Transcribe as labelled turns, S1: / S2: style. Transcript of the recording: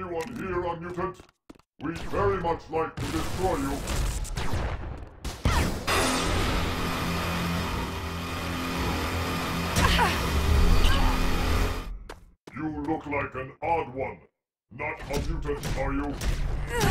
S1: Anyone here on mutant? We'd very much like to destroy you. You look like an odd one. Not a mutant, are you?